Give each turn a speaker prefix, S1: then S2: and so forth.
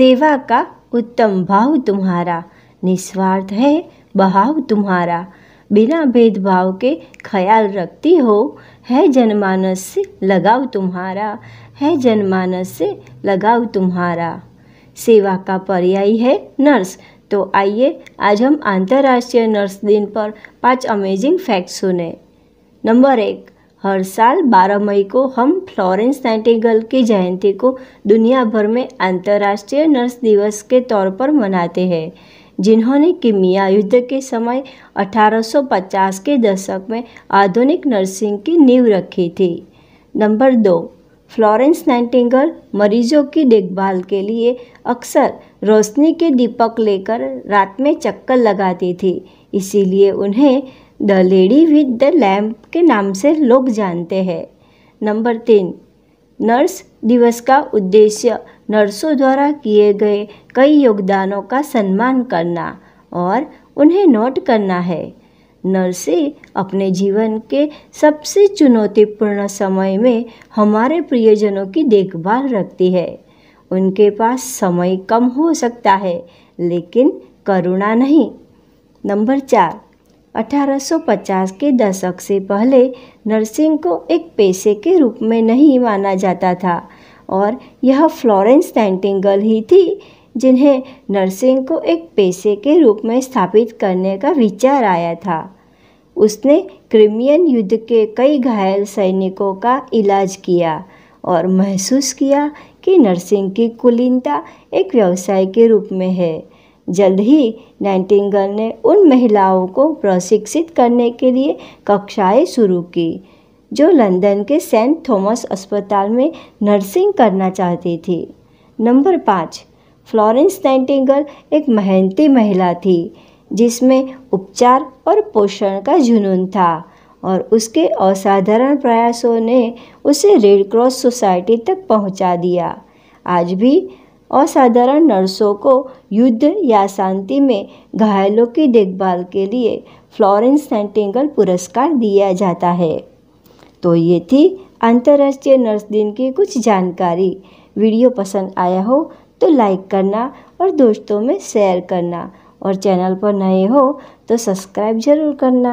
S1: सेवा का उत्तम भाव तुम्हारा, निस्वार्थ है बहाव तुम्हारा। बिना भेदभाव के ख्याल रखती हो, है जनमानस से लगाव तुम्हारा, है जनमानस से लगाव तुम्हारा। सेवा का पर्याय है नर्स तो आइए आज हम अंतर्राष्ट्रीय नर्स दिन पर पाँच अमेजिंग फैक्ट्स सुने। नंबर एक हर साल 12 मई को हम फ्लोरेंस नाइटिंगल की जयंती को दुनिया भर में अंतर्राष्ट्रीय नर्स दिवस के तौर पर मनाते हैं, जिन्होंने किमिया युद्ध के समय 1850 के दशक में आधुनिक नर्सिंग की नींव रखी थी। नंबर दो फ्लोरेंस नाइटिंगल मरीजों की देखभाल के लिए अक्सर रोशनी के दीपक लेकर रात में चक्कर लगाती थी। इसीलिए उन्हें the lady with the lamp के नाम से लोग जानते हैं। नंबर तीन, नर्स दिवस का उद्देश्य नर्सों द्वारा किए गए कई योगदानों का सम्मान करना और उन्हें नोट करना है। नर्सें अपने जीवन के सबसे चुनौतीपूर्ण समय में हमारे प्रियजनों की देखभाल रखती है। उनके पास समय कम हो सकता है, लेकिन करुणा नहीं। नंबर चार 1850 के दशक से पहले नर्सिंग को एक पेशे के रूप में नहीं माना जाता था, और यह फ्लोरेंस नाइटिंगल ही थी जिन्हें नर्सिंग को एक पेशे के रूप में स्थापित करने का विचार आया था। उसने क्रिमियन युद्ध के कई घायल सैनिकों का इलाज किया और महसूस किया कि नर्सिंग की कुलीनता एक व्यवसाय के रूप में है। जल्द ही नाइटिंगल ने उन महिलाओं को प्रशिक्षित करने के लिए कक्षाएँ शुरू की, जो लंदन के सेंट थॉमस अस्पताल में नर्सिंग करना चाहती थी। नंबर पाँच फ्लोरेंस नाइटिंगल एक मेहनती महिला थी, जिसमें उपचार और पोषण का जुनून था और उसके असाधारण प्रयासों ने उसे रेड क्रॉस सोसाइटी तक पहुँचा दिया। आज भी असाधारण नर्सों को युद्ध या शांति में घायलों की देखभाल के लिए फ्लोरेंस नाइटिंगल पुरस्कार दिया जाता है। तो ये थी अंतर्राष्ट्रीय नर्स दिन की कुछ जानकारी। वीडियो पसंद आया हो तो लाइक करना और दोस्तों में शेयर करना। और चैनल पर नए हो तो सब्सक्राइब ज़रूर करना।